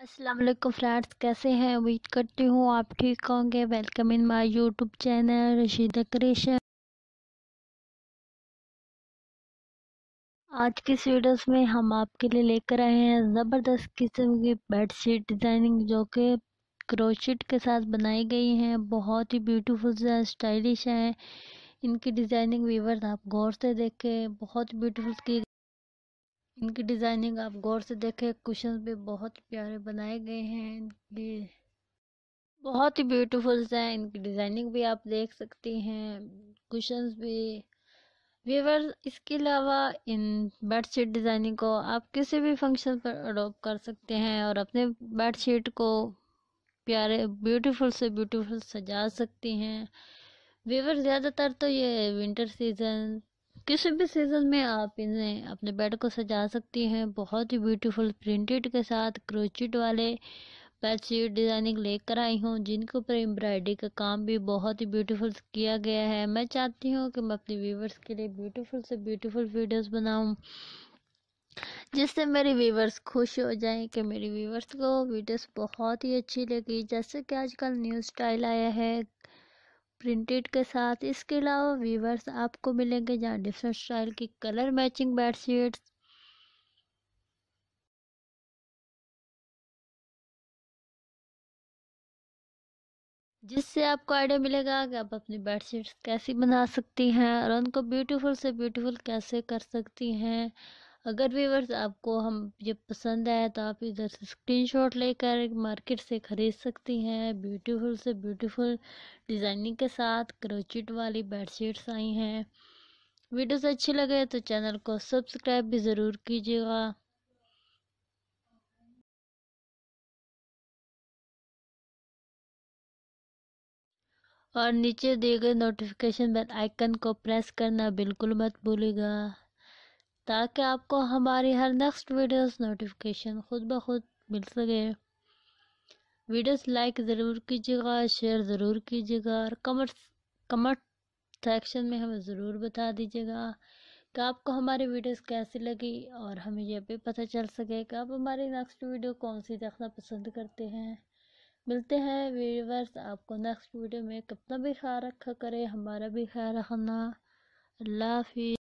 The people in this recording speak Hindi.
अस्सलाम वालेकुम फ्रेंड्स, कैसे हैं? उम्मीद करती हूँ आप ठीक होंगे। Welcome in my YouTube channel, Rashida creation आज की वीडियोस में हम आपके लिए लेकर आए हैं ज़बरदस्त किस्म की बेडशीट डिज़ाइनिंग, जो कि क्रोशिट के साथ बनाई गई हैं। बहुत ही ब्यूटीफुल स्टाइलिश हैं। इनकी डिज़ाइनिंग वीवर्स आप गौर से देखें। बहुत ब्यूटीफुल की इनकी डिज़ाइनिंग आप गौर से देखें कुशन भी बहुत प्यारे बनाए गए हैं इनकी बहुत ही ब्यूटीफुल हैं। इनकी डिज़ाइनिंग भी आप देख सकती हैं कुशंस भी। वीवर इसके अलावा इन बेडशीट डिज़ाइनिंग को आप किसी भी फ़ंक्शन पर अडोप्ट कर सकते हैं और अपने बेडशीट को प्यारे ब्यूटीफुल से ब्यूटीफुल सजा सकती हैं। वीवर ज़्यादातर तो ये विंटर सीज़न किसी भी सीज़न में आप इन्हें अपने बेड को सजा सकती हैं। बहुत ही ब्यूटीफुल प्रिंटेड के साथ क्रोचिट वाले बेडशीट डिज़ाइनिंग लेकर आई हूँ, जिनके ऊपर एम्ब्रॉयडरी का काम भी बहुत ही ब्यूटीफुल किया गया है। मैं चाहती हूँ कि मैं अपने व्यूवर्स के लिए ब्यूटीफुल से ब्यूटीफुल वीडियोस बनाऊँ, जिससे मेरे व्यूवर्स खुश हो जाएँ, कि मेरे व्यूवर्स को वीडियोस बहुत ही अच्छी लगी। जैसे कि आजकल न्यू स्टाइल आया है प्रिंटेड के साथ। इसके अलावा वीवर्स आपको मिलेंगे जहाँ डिफरेंट स्टाइल की कलर मैचिंग बेडशीट्स। जिससे आपको आइडिया मिलेगा कि आप अपनी बेडशीट्स कैसी बना सकती हैं और उनको ब्यूटीफुल से ब्यूटीफुल कैसे कर सकती हैं। अगर व्यूवर्स आपको हम ये पसंद आए तो आप इधर से स्क्रीनशॉट लेकर मार्केट से ख़रीद सकती हैं। ब्यूटीफुल से ब्यूटीफुल डिज़ाइनिंग के साथ क्रोचिट वाली बेडशीट्स आई हैं। वीडियोस अच्छी लगे तो चैनल को सब्सक्राइब भी ज़रूर कीजिएगा। और नीचे दिए गए नोटिफिकेशन बेल आइकन को प्रेस करना बिल्कुल मत भूलिएगा। ताकि आपको हमारी हर नेक्स्ट वीडियोस नोटिफिकेशन खुद ब खुद मिल सके। वीडियोस लाइक ज़रूर कीजिएगा शेयर ज़रूर कीजिएगा और कमेंट कमेंट सेक्शन में हमें ज़रूर बता दीजिएगा कि आपको हमारी वीडियोस कैसी लगी और हमें यह भी पता चल सके कि आप हमारी नेक्स्ट वीडियो कौन सी देखना पसंद करते हैं। मिलते हैं व्यूवर्स आपको नेक्स्ट वीडियो में कितना भी ख्याल रखा करें, हमारा भी ख्याल रखना। अल्लाह हाफिज़